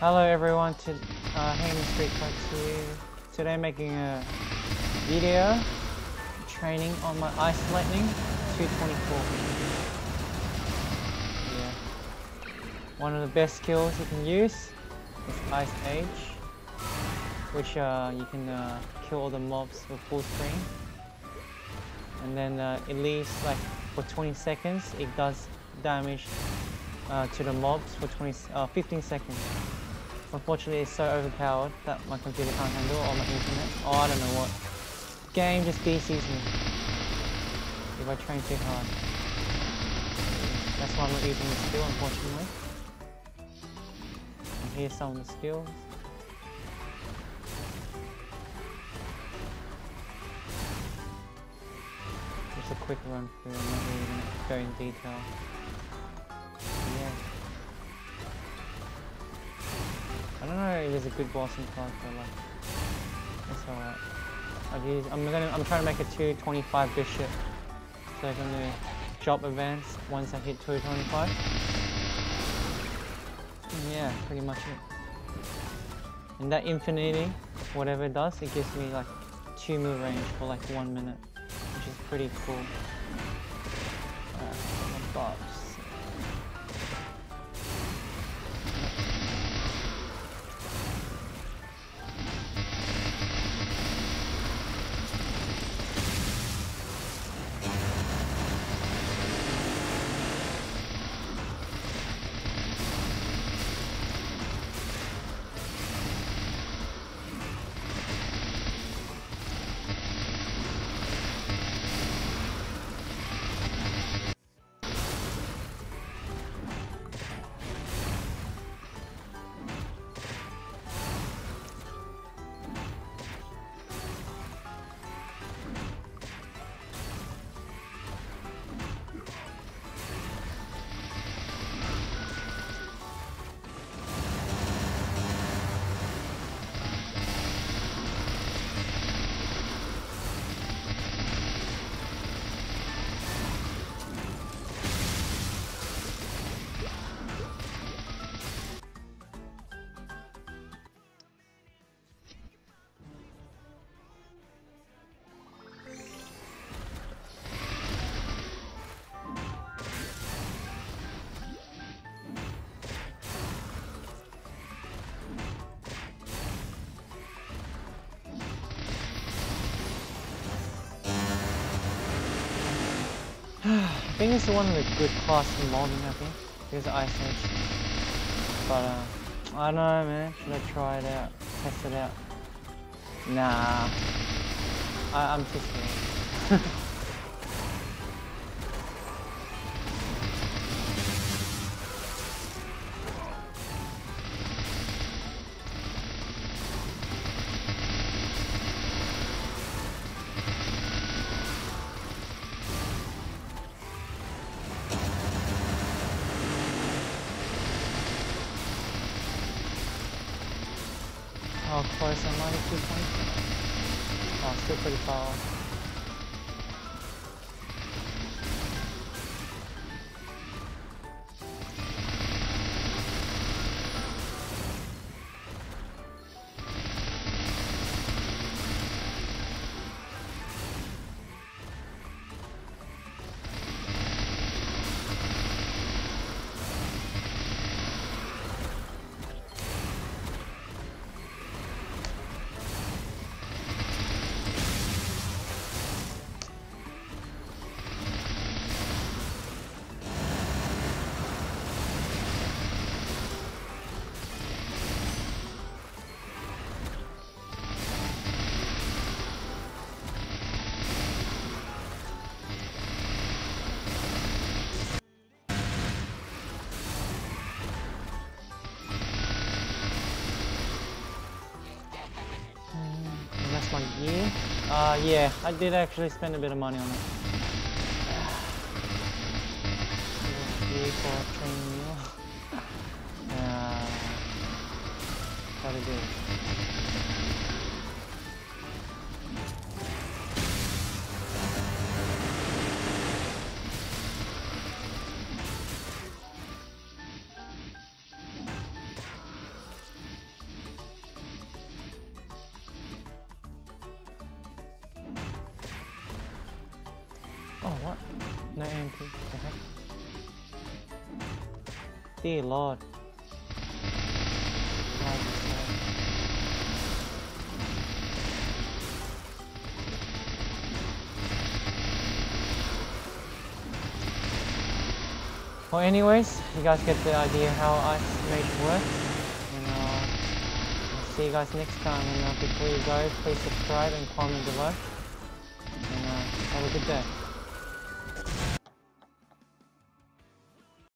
Hello everyone, to uh, Heyman Street here. Today I'm making a video training on my Ice Lightning 224. Yeah. One of the best skills you can use is Ice Age, which uh, you can uh, kill all the mobs with full screen. And then uh, it leaves like for 20 seconds, it does damage uh, to the mobs for 20, uh, 15 seconds. Unfortunately, it's so overpowered that my computer can't handle it or my internet. Oh, I don't know what. Game just DCs me if I train too hard. That's why I'm not using the skill, unfortunately. And here's some of the skills. Just a quick run through, I'm not really going to go in detail. Don't know if it's a good boss in class, but like, it's alright. Used, I'm gonna, I'm trying to make a 225 bishop, so I'm gonna drop advance once I hit 225. And yeah, pretty much it. And that infinity, whatever it does, it gives me like two move range for like one minute, which is pretty cool. Uh, buffs. I think it's one of the good class in mobbing, I think. Here's Ice Age. But, uh, I don't know, man. Should I try it out? Test it out? Nah. I I'm too scared. How close am I to 220? Oh, still pretty far off. Uh, yeah, I did actually spend a bit of money on it. Wheel. Uh, gotta do it. The heck? Dear Lord. Well, anyways, you guys get the idea how Ice Mage works. And uh, I'll see you guys next time. And uh, before you go, please subscribe and comment below. And uh, have a good day.